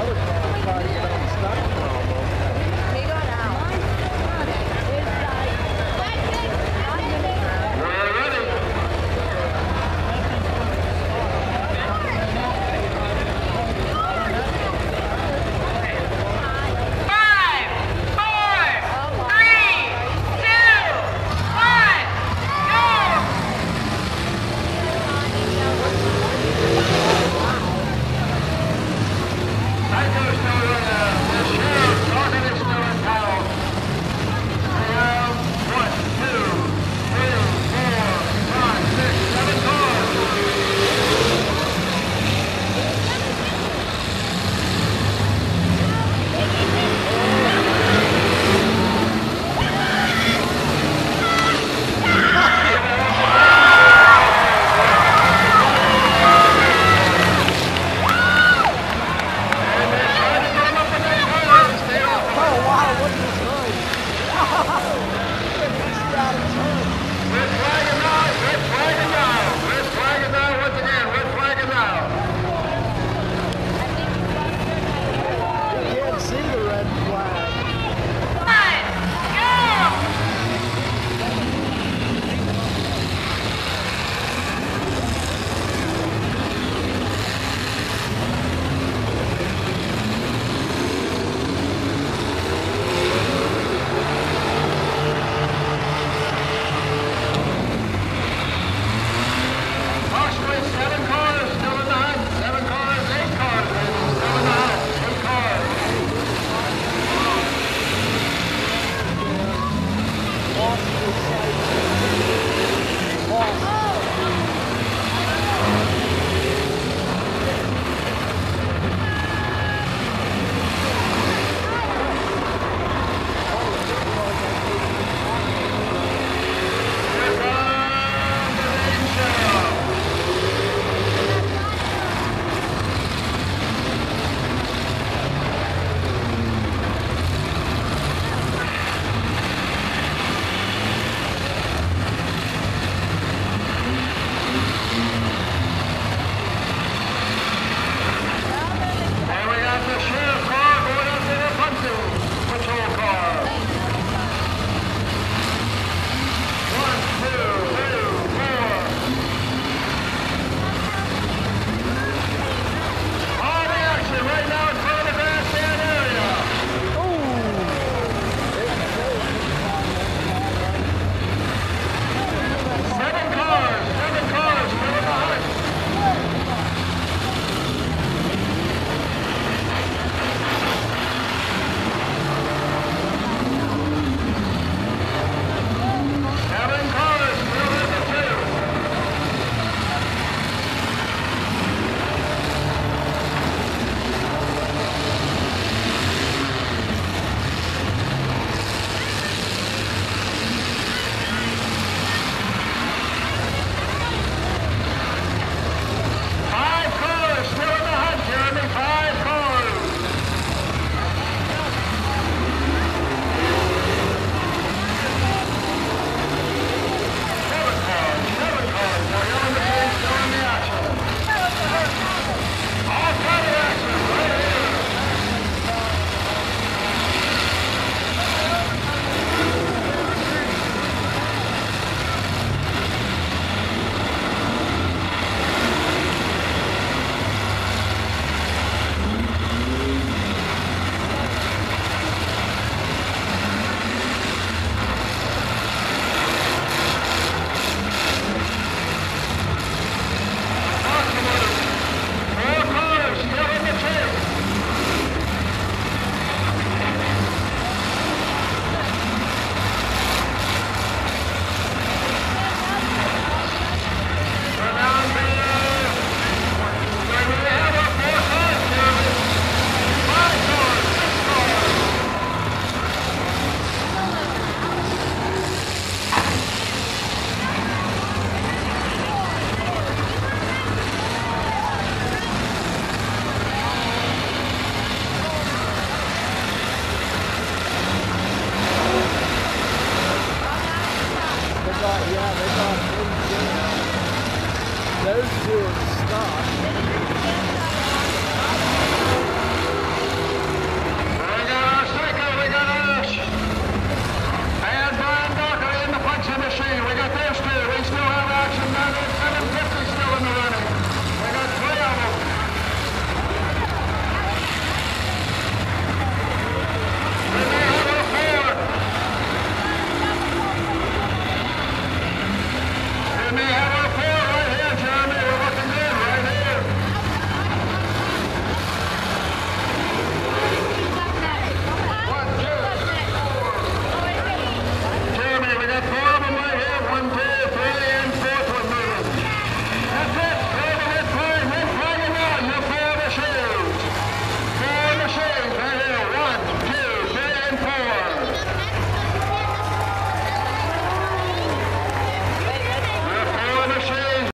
other party.